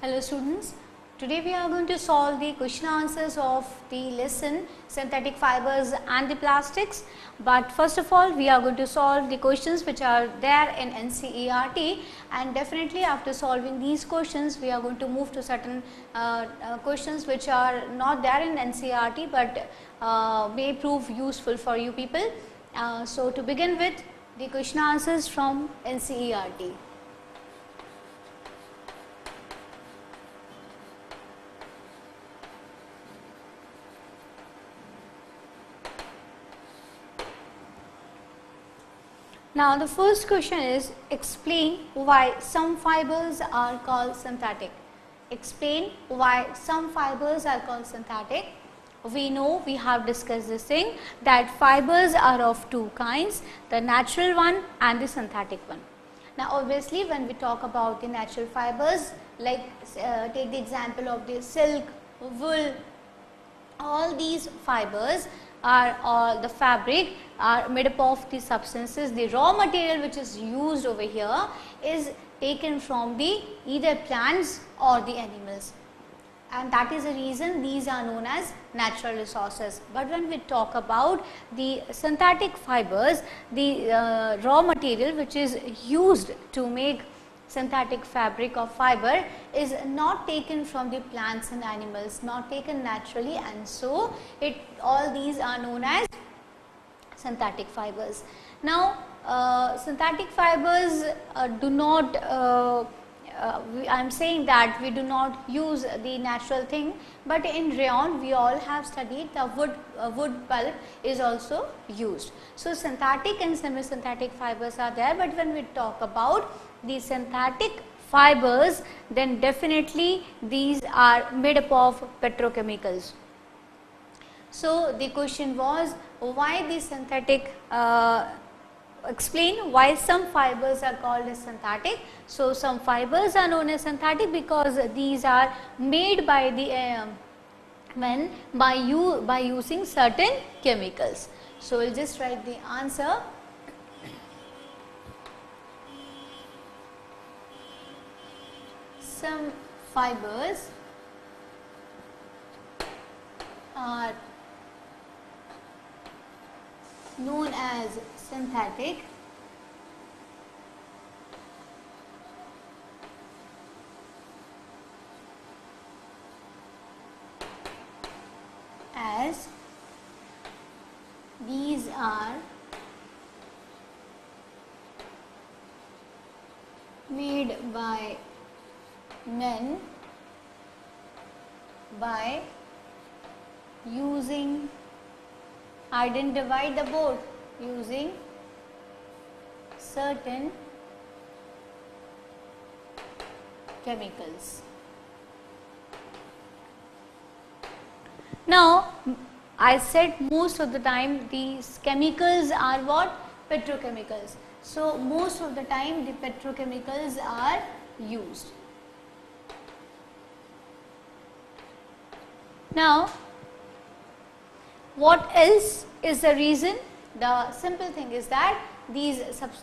Hello students, today we are going to solve the question answers of the lesson synthetic fibers and the plastics. But first of all we are going to solve the questions which are there in NCERT and definitely after solving these questions we are going to move to certain uh, uh, questions which are not there in NCERT but uh, may prove useful for you people. Uh, so to begin with the question answers from NCERT. Now, the first question is explain why some fibers are called synthetic. Explain why some fibers are called synthetic. We know we have discussed this thing that fibers are of two kinds the natural one and the synthetic one. Now, obviously when we talk about the natural fibers like uh, take the example of the silk, wool, all these fibers are all the fabric are made up of the substances the raw material which is used over here is taken from the either plants or the animals and that is the reason these are known as natural resources. But when we talk about the synthetic fibers, the uh, raw material which is used to make synthetic fabric or fiber is not taken from the plants and animals, not taken naturally and so it all these are known as synthetic fibers. Now, uh, synthetic fibers uh, do not uh, uh I am saying that we do not use the natural thing, but in rayon we all have studied the wood uh, wood pulp is also used. So, synthetic and semi-synthetic fibers are there, but when we talk about the synthetic fibers then definitely these are made up of petrochemicals. So, the question was why the synthetic uh, explain why some fibers are called as synthetic. So, some fibers are known as synthetic because these are made by the uh, when by you by using certain chemicals. So, we will just write the answer some fibers. Are known as synthetic. As these are made by men by using identify the board using certain chemicals. Now, I said most of the time these chemicals are what? Petrochemicals. So, most of the time the petrochemicals are used. Now, what else is the reason? The simple thing is that these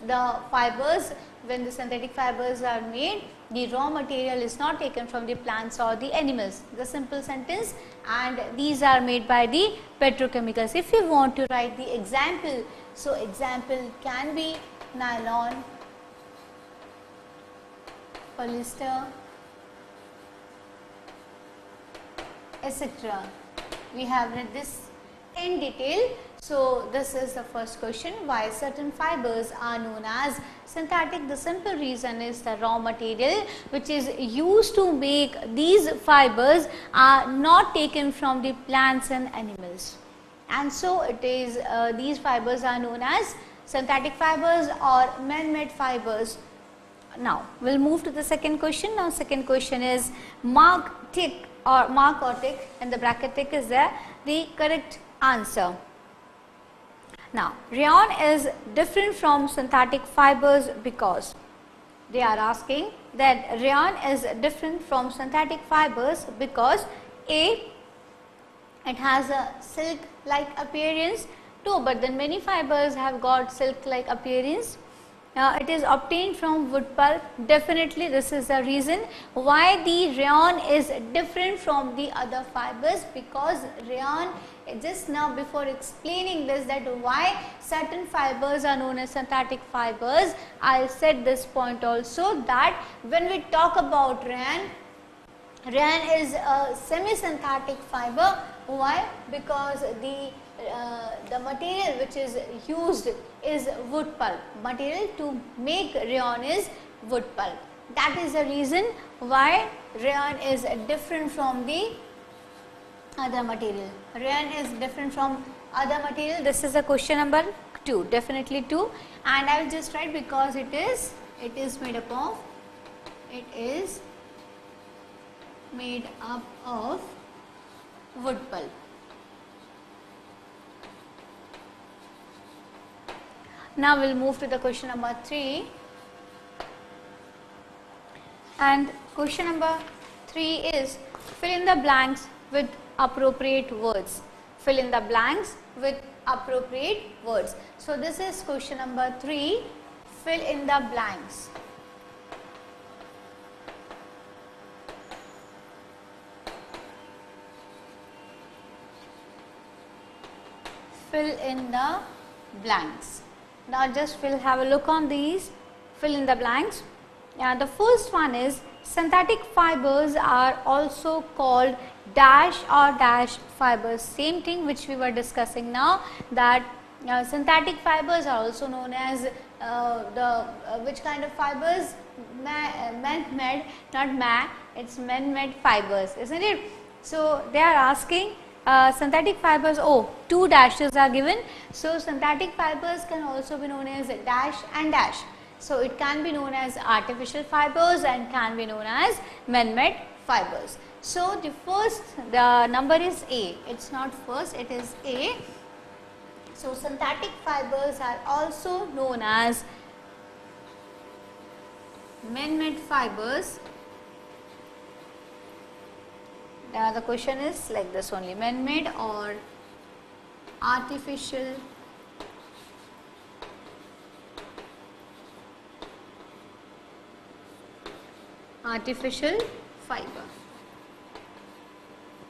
the fibers when the synthetic fibers are made the raw material is not taken from the plants or the animals the simple sentence and these are made by the petrochemicals if you want to write the example so example can be nylon polyester etc. We have read this in detail. So, this is the first question why certain fibers are known as synthetic. The simple reason is the raw material which is used to make these fibers are not taken from the plants and animals. And so, it is uh, these fibers are known as synthetic fibers or man-made fibers. Now, we will move to the second question. Now, second question is mark tick or mark or tick and the bracket tick is there the correct answer. Now, rayon is different from synthetic fibers because they are asking that rayon is different from synthetic fibers because A it has a silk like appearance too but then many fibers have got silk like appearance uh, it is obtained from wood pulp. Definitely this is the reason why the rayon is different from the other fibers because rayon just now before explaining this that why certain fibers are known as synthetic fibers I said this point also that when we talk about rayon rayon is a semi synthetic fiber. Why? Because the uh, the material which is used is wood pulp. Material to make rayon is wood pulp. That is the reason why rayon is different from the other material. Rayon is different from other material. This is the question number 2, definitely 2 and I will just write because it is, it is made up of, it is made up of wood pulp. Now we will move to the question number 3 and question number 3 is fill in the blanks with appropriate words. Fill in the blanks with appropriate words. So, this is question number 3 fill in the blanks. Fill in the blanks. Now just we'll have a look on these, fill in the blanks. Yeah, the first one is synthetic fibers are also called dash or dash fibers. Same thing which we were discussing now that uh, synthetic fibers are also known as uh, the uh, which kind of fibers man-made not ma it's man-made fibers isn't it so they are asking uh, synthetic fibers oh two dashes are given. So synthetic fibers can also be known as dash and dash. So it can be known as artificial fibers and can be known as man-made fibers. So the first the number is a. It's not first it is a. So synthetic fibers are also known as man-made fibers Now the question is like this only man-made or artificial artificial fiber.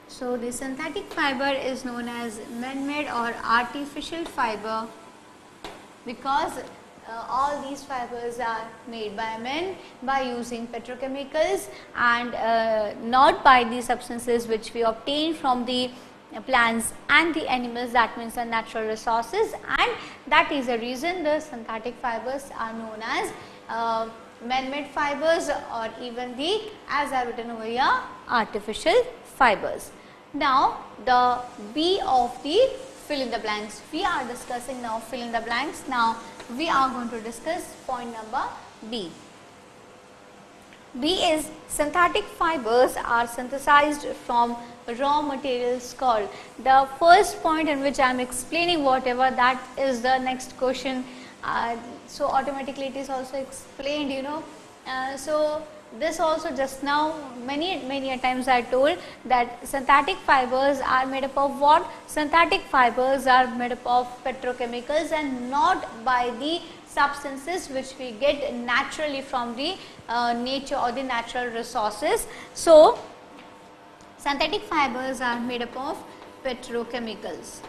So the synthetic fiber is known as man-made or artificial fiber because uh, all these fibers are made by men by using petrochemicals and uh, not by the substances which we obtain from the plants and the animals that means the natural resources. And that is the reason the synthetic fibers are known as uh, man-made fibers or even the as I have written over here artificial fibers. Now the B of the fill in the blanks we are discussing now fill in the blanks now we are going to discuss point number B. B is synthetic fibers are synthesized from raw materials called. The first point in which I am explaining whatever that is the next question. Uh, so, automatically it is also explained you know. Uh, so, this also just now many many times I told that synthetic fibers are made up of what? Synthetic fibers are made up of petrochemicals and not by the substances which we get naturally from the uh, nature or the natural resources. So, synthetic fibers are made up of petrochemicals.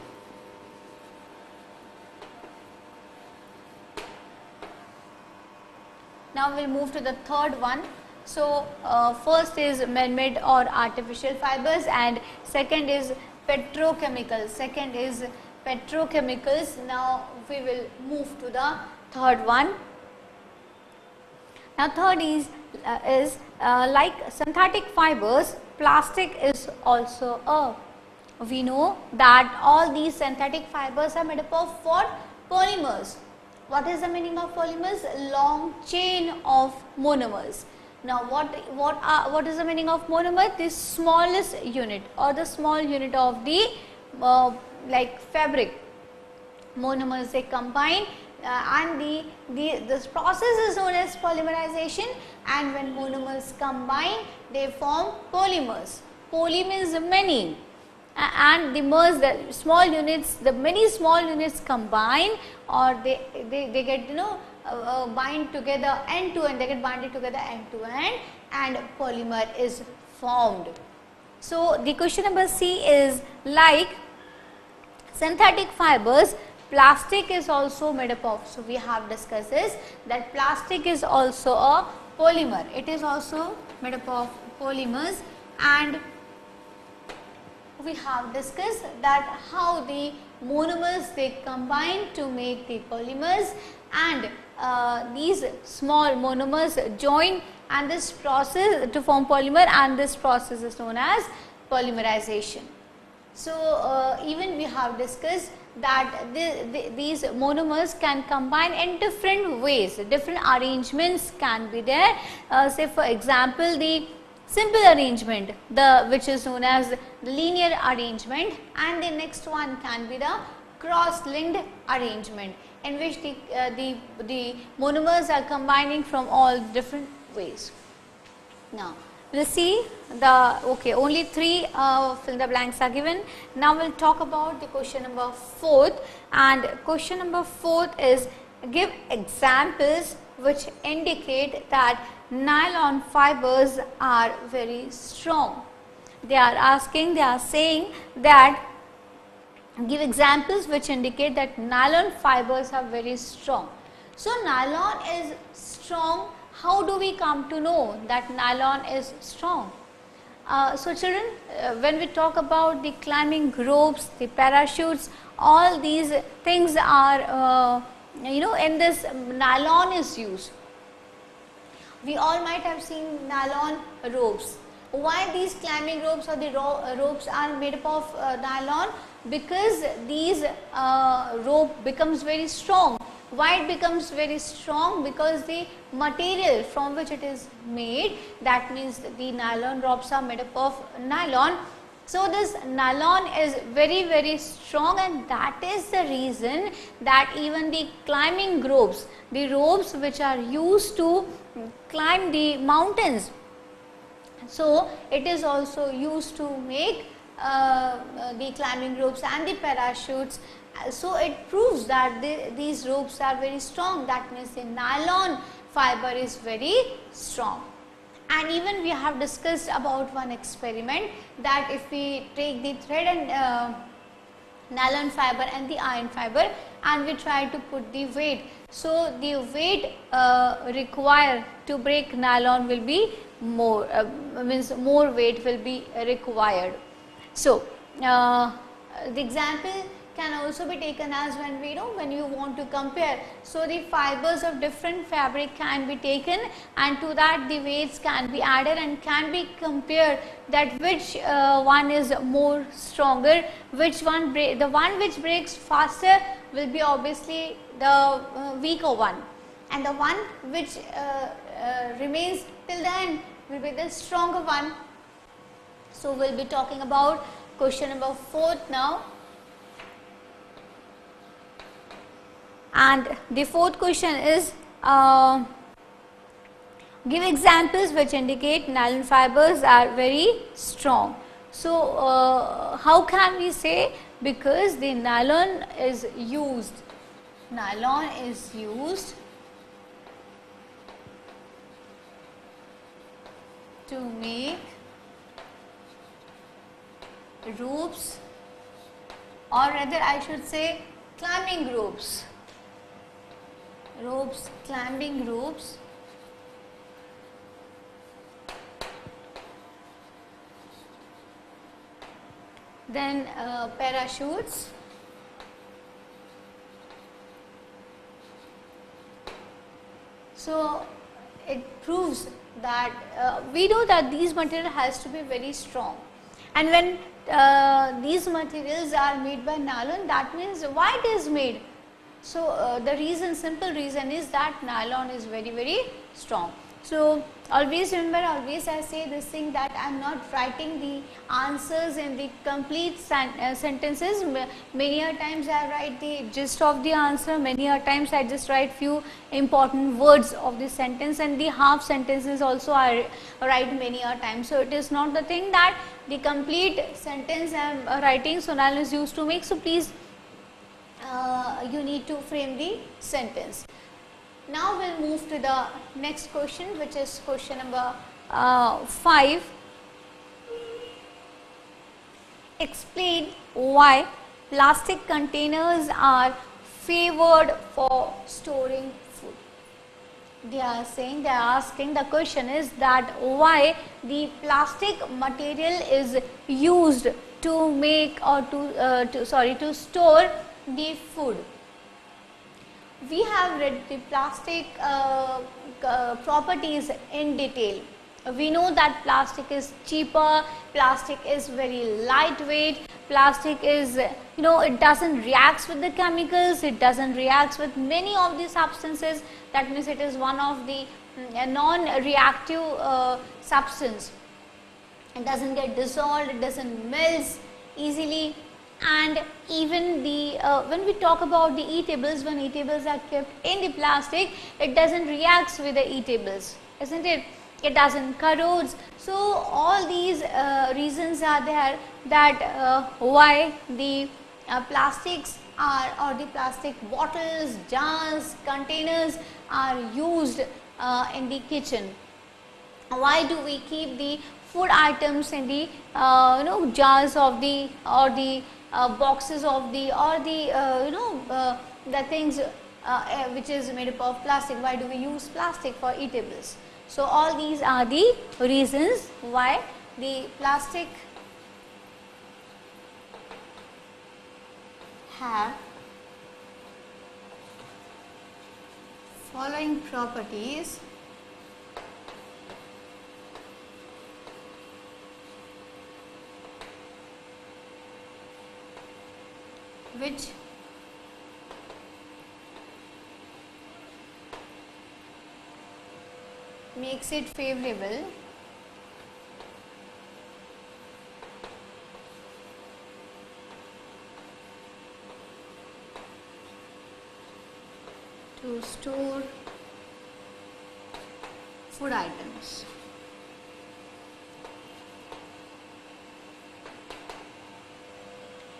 Now, we will move to the third one so, uh, first is man-made or artificial fibers and second is petrochemicals, second is petrochemicals. Now, we will move to the third one. Now, third is, uh, is uh, like synthetic fibers, plastic is also a. We know that all these synthetic fibers are made up of what? Polymers. What is the meaning of polymers? Long chain of monomers. Now, what what are, what is the meaning of monomer? The smallest unit or the small unit of the uh, like fabric. Monomers they combine uh, and the, the this process is known as polymerization and when monomers combine they form polymers. Poly means many and the mers the small units the many small units combine or they, they, they get you know uh, bind together end to end, they get binded together end to end and polymer is formed. So, the question number C is like synthetic fibers plastic is also made up of. So, we have discussed this that plastic is also a polymer. It is also made up of polymers and we have discussed that how the monomers they combine to make the polymers and uh, these small monomers join and this process to form polymer and this process is known as polymerization. So, uh, even we have discussed that the, the, these monomers can combine in different ways, different arrangements can be there. Uh, say for example, the simple arrangement the which is known as linear arrangement and the next one can be the cross linked arrangement in which the, uh, the, the monomers are combining from all different ways. Now, we will see the okay only three uh, fill the blanks are given. Now, we will talk about the question number 4th and question number 4th is give examples which indicate that nylon fibers are very strong. They are asking, they are saying that give examples which indicate that nylon fibers are very strong. So, nylon is strong. How do we come to know that nylon is strong? Uh, so, children, uh, when we talk about the climbing ropes, the parachutes, all these things are, uh, you know, in this nylon is used. We all might have seen nylon ropes. Why these climbing ropes or the ro ropes are made up of uh, nylon? because these uh, rope becomes very strong. Why it becomes very strong? Because the material from which it is made that means the nylon ropes are made up of nylon. So, this nylon is very very strong and that is the reason that even the climbing ropes, the ropes which are used to climb the mountains. So, it is also used to make uh, the climbing ropes and the parachutes. So, it proves that the, these ropes are very strong that means the nylon fiber is very strong. And even we have discussed about one experiment that if we take the thread and uh, nylon fiber and the iron fiber and we try to put the weight. So, the weight uh, required to break nylon will be more uh, means more weight will be required. So, uh, the example can also be taken as when we know when you want to compare. So, the fibers of different fabric can be taken and to that the weights can be added and can be compared that which uh, one is more stronger, which one break, the one which breaks faster will be obviously the uh, weaker one and the one which uh, uh remains till the end will be the stronger one so, we will be talking about question number 4th now. And the fourth question is uh, give examples which indicate nylon fibers are very strong. So, uh, how can we say because the nylon is used, nylon is used to make ropes or rather I should say climbing ropes, ropes, climbing ropes. Then uh, parachutes. So, it proves that uh, we know that these material has to be very strong and when uh, these materials are made by nylon that means why it is made. So, uh, the reason simple reason is that nylon is very very strong. So, always remember always I say this thing that I am not writing the answers in the complete sen uh, sentences many a times I write the gist of the answer many a times I just write few important words of the sentence and the half sentences also I write many a times. So, it is not the thing that the complete sentence I am writing Sonal is used to make. So, please uh, you need to frame the sentence. now we'll move to the next question which is question number uh, 5. Explain why plastic containers are favored for storing food. They are saying, they are asking the question is that why the plastic material is used to make or to, uh, to sorry to store the food we have read the plastic uh, uh, properties in detail. We know that plastic is cheaper, plastic is very lightweight, plastic is, you know, it doesn't react with the chemicals, it doesn't react with many of the substances, that means it is one of the mm, non-reactive uh, substance. It doesn't get dissolved, it doesn't melt easily and even the uh, when we talk about the eatables when eatables are kept in the plastic it doesn't react with the eatables isn't it? It doesn't corrodes so all these uh, reasons are there that uh, why the uh, plastics are or the plastic bottles jars containers are used uh, in the kitchen. Why do we keep the food items in the uh, you know jars of the or the boxes of the or the uh, you know uh, the things which is made up of plastic. Why do we use plastic for eatables? So, all these are the reasons why the plastic have following properties which makes it favorable to store food items.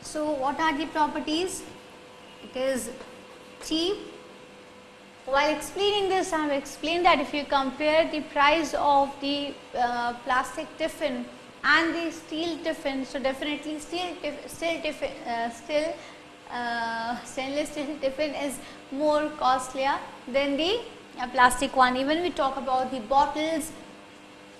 So, what are the properties? It is cheap. While explaining this, I have explained that if you compare the price of the uh, plastic tiffin and the steel tiffin, so definitely steel, steel tiffin, uh, still uh, stainless steel tiffin is more costlier than the uh, plastic one. Even we talk about the bottles,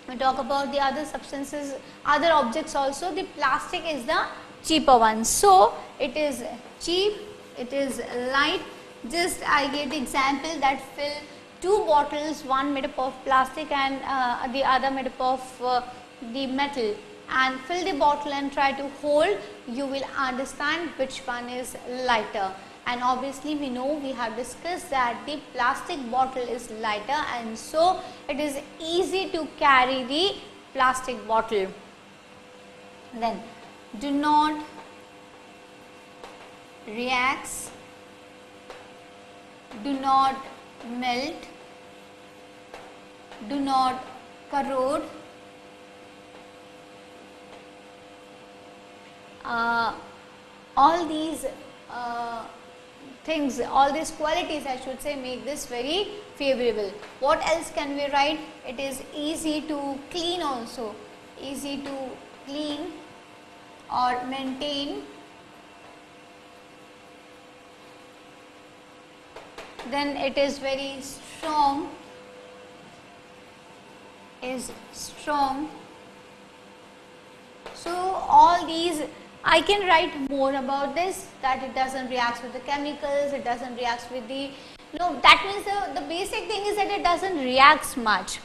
we talk about the other substances, other objects also, the plastic is the cheaper ones. So, it is cheap, it is light. Just I gave the example that fill two bottles, one made up of plastic and uh, the other made up of uh, the metal and fill the bottle and try to hold, you will understand which one is lighter. And obviously, we know we have discussed that the plastic bottle is lighter and so it is easy to carry the plastic bottle. Then do not reacts, do not melt, do not corrode, uh, all these uh, things, all these qualities I should say make this very favorable. What else can we write? It is easy to clean also, easy to clean or maintain then it is very strong is strong. So all these I can write more about this that it doesn't react with the chemicals it doesn't react with the no that means the, the basic thing is that it doesn't react much.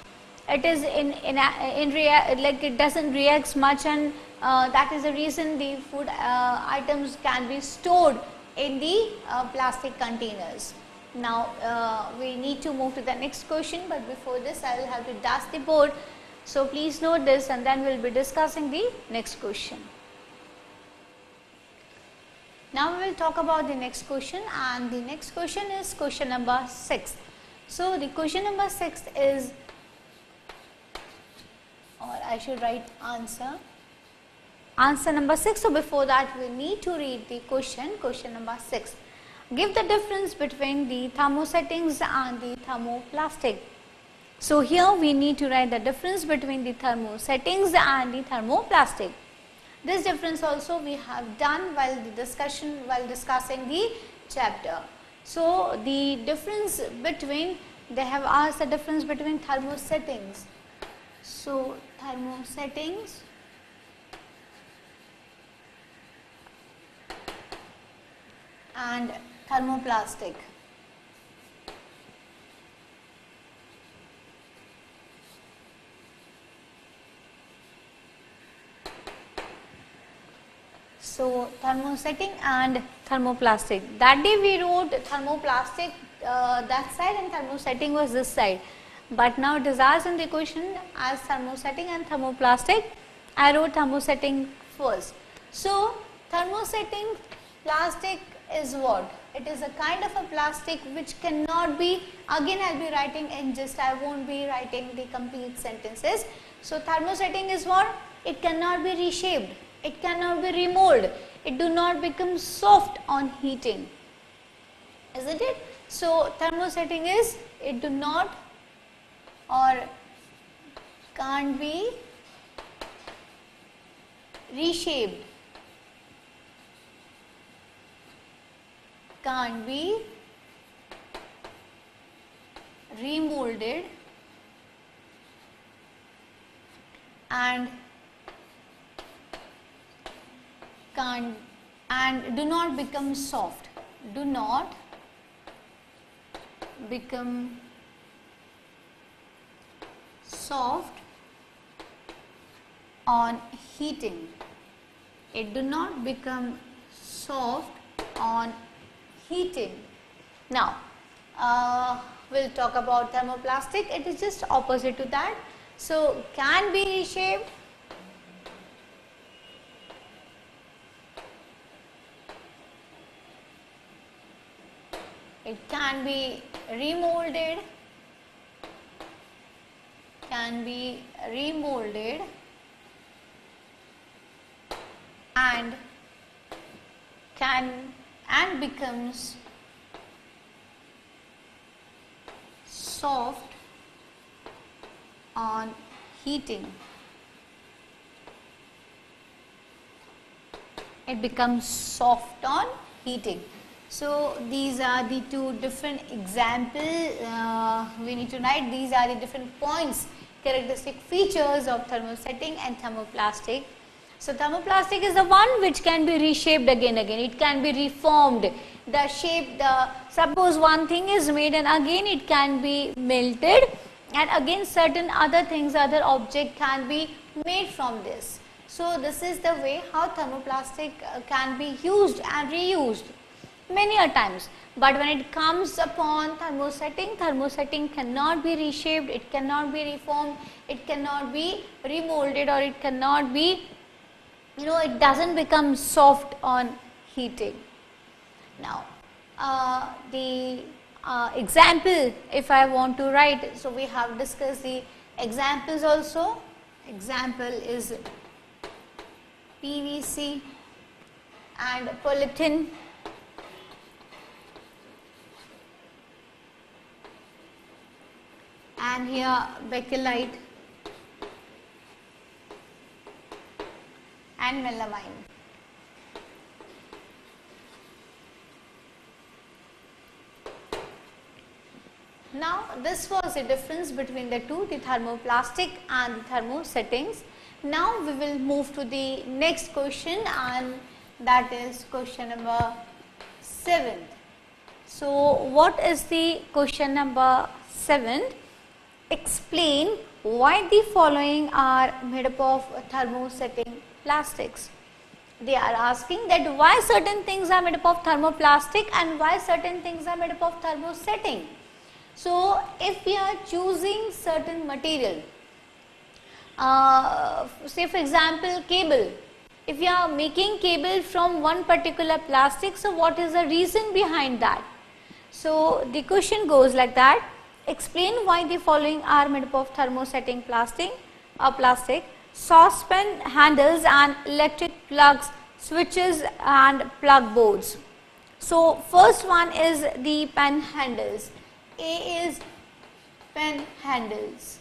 It is in in in rea like it doesn't react much and uh, that is the reason the food uh, items can be stored in the uh, plastic containers. Now, uh, we need to move to the next question, but before this I will have to dust the board. So, please note this and then we will be discussing the next question. Now, we will talk about the next question and the next question is question number 6. So, the question number 6 is or I should write answer answer number 6. So, before that we need to read the question, question number 6. give the difference between the thermosettings and the thermoplastic. So, here we need to write the difference between the thermosettings and the thermoplastic. This difference also we have done while the discussion while discussing the chapter. So, the difference between they have asked the difference between thermosettings. So, thermosettings and thermoplastic. So, thermosetting and thermoplastic. That day we wrote thermoplastic uh, that side and thermosetting was this side. But now it is asked in the question as thermosetting and thermoplastic. I wrote thermosetting first. So, thermosetting plastic is what? It is a kind of a plastic which cannot be, again I will be writing in just, I won't be writing the complete sentences. So, thermosetting is what? It cannot be reshaped, it cannot be remolded, it do not become soft on heating, isn't it? So, thermosetting is, it do not or can't be reshaped can't be remolded. And can't and do not become soft. Do not become soft on heating. It do not become soft on heating. Now, uh, we'll talk about thermoplastic. It is just opposite to that. So, can be reshaped. It can be remolded, can be remolded and can and becomes soft on heating. It becomes soft on heating. So, these are the two different examples uh, we need to write. These are the different points, characteristic features of thermosetting and thermoplastic so, thermoplastic is the one which can be reshaped again again, it can be reformed. The shape, the suppose one thing is made and again it can be melted and again certain other things, other object can be made from this. So, this is the way how thermoplastic uh, can be used and reused many a times. But when it comes upon thermosetting, thermosetting cannot be reshaped, it cannot be reformed, it cannot be remolded or it cannot be you know it does not become soft on heating. Now, uh, the uh, example if I want to write, so we have discussed the examples also. Example is PVC and polythene and here bakelite and melamine. Now, this was the difference between the two, the thermoplastic and the thermosettings. Now, we will move to the next question and that is question number 7. So, what is the question number 7? Explain why the following are made up of thermosetting plastics. They are asking that why certain things are made up of thermoplastic and why certain things are made up of thermosetting. So, if we are choosing certain material, uh, say for example cable, if you are making cable from one particular plastic, so what is the reason behind that? So, the question goes like that, explain why the following are made up of thermosetting plastic or plastic saucepan handles and electric plugs, switches and plug boards. So, first one is the pen handles. A is pen handles.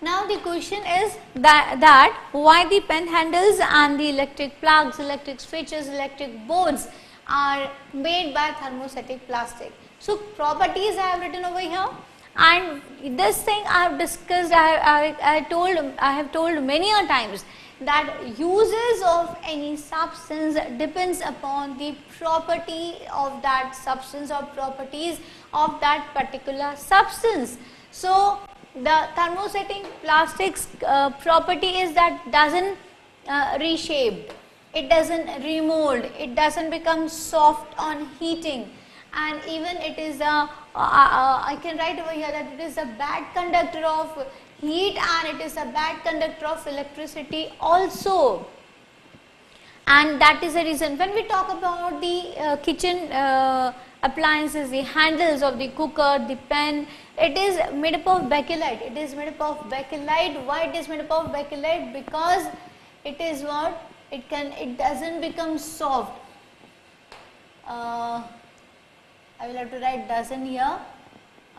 Now the question is that, that why the pen handles and the electric plugs, electric switches, electric boards are made by thermosetting plastic. So properties I have written over here and this thing I have discussed, I, I, I told, I have told many a times that uses of any substance depends upon the property of that substance or properties of that particular substance. So, the thermosetting plastics uh, property is that doesn't uh, reshape, it doesn't remold, it doesn't become soft on heating. And even it is a, I can write over here that it is a bad conductor of heat and it is a bad conductor of electricity also. And that is the reason when we talk about the uh, kitchen uh, appliances the handles of the cooker the pan it is made up of bakelite. It is made up of bakelite. Why it is made up of bakelite? Because it is what? It can it doesn't become soft. Uh, I will have to write doesn't here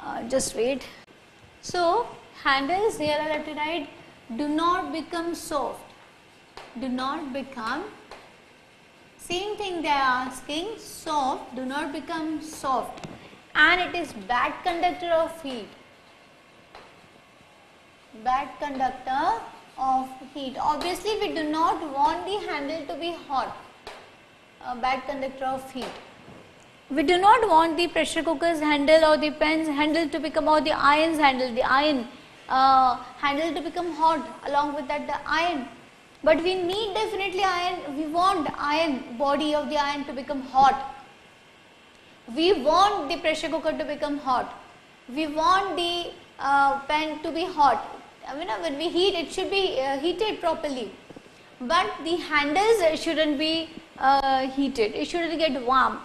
uh, just wait so handles here I have to write do not become soft. Do not become same thing they are asking soft do not become soft and it is bad conductor of heat. Bad conductor of heat. Obviously we do not want the handle to be hot. A bad conductor of heat. We do not want the pressure cooker's handle or the pen's handle to become or the iron's handle, the iron uh, handle to become hot along with that the iron. But we need definitely iron, we want iron, body of the iron to become hot. We want the pressure cooker to become hot. We want the uh, pan to be hot. I mean, when we heat, it should be uh, heated properly. But the handles shouldn't be uh, heated. It shouldn't get warm.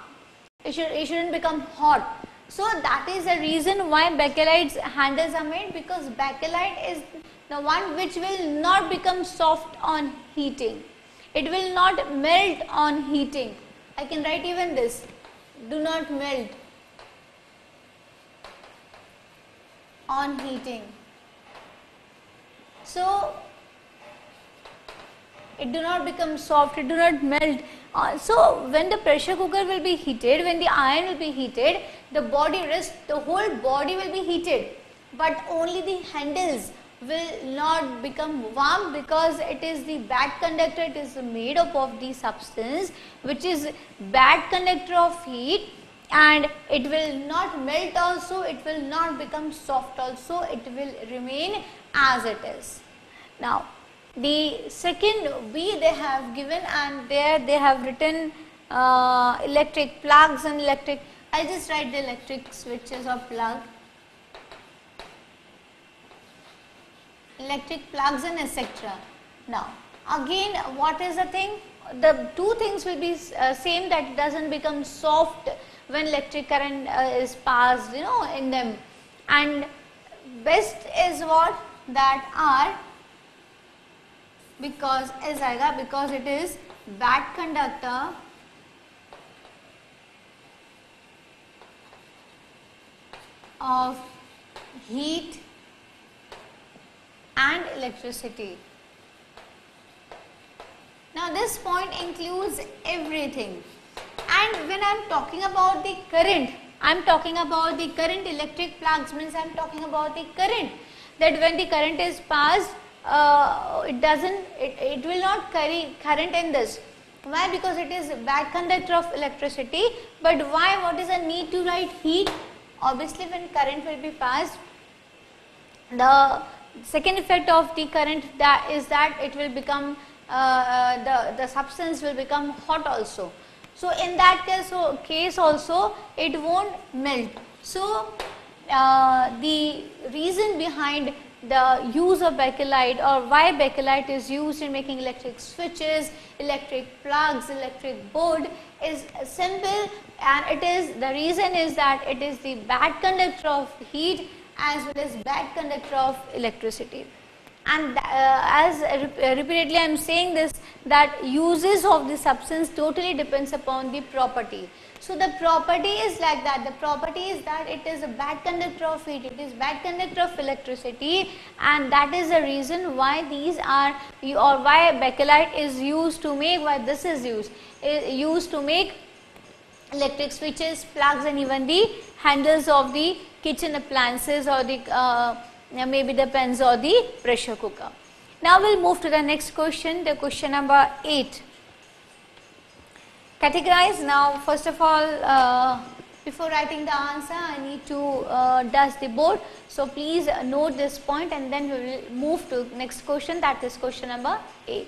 It, should, it shouldn't become hot. So that is the reason why bakelite's handles are made because bakelite is the one which will not become soft on heating. It will not melt on heating. I can write even this, do not melt on heating. So it do not become soft, it do not melt. Uh, so when the pressure cooker will be heated, when the iron will be heated, the body rest, the whole body will be heated, but only the handles will not become warm because it is the bad conductor, it is made up of the substance which is bad conductor of heat and it will not melt also, it will not become soft also, it will remain as it is. Now, the second B they have given and there they have written uh, electric plugs and electric I'll just write the electric switches or plug. Electric plugs and etc. Now, again what is the thing? The two things will be uh, same that doesn't become soft when electric current uh, is passed you know in them and best is what that are because is because it is bad conductor. Of heat and electricity. Now this point includes everything. And when I am talking about the current, I am talking about the current electric plugs. Means I am talking about the current. That when the current is passed uh, it doesn't it, it will not carry current in this. Why? Because it is bad conductor of electricity. But why? What is the need to write heat? Obviously when current will be passed the second effect of the current that is that it will become uh, uh, the the substance will become hot also. So in that case so case also it won't melt. So uh, the reason behind the use of bakelite or why bakelite is used in making electric switches, electric plugs, electric board is simple and it is the reason is that it is the bad conductor of heat as well as bad conductor of electricity. And uh, as repeatedly I am saying this that uses of the substance totally depends upon the property. So the property is like that. The property is that it is a bad conductor of heat, it is bad conductor of electricity and that is the reason why these are or why bakelite is used to make, why this is used, is used to make electric switches, plugs and even the handles of the kitchen appliances or the uh, maybe the pans or the pressure cooker. Now we will move to the next question, the question number 8 categorize now first of all uh, before writing the answer I need to uh, dust the board. So, please note this point and then we will move to next question that is question number 8.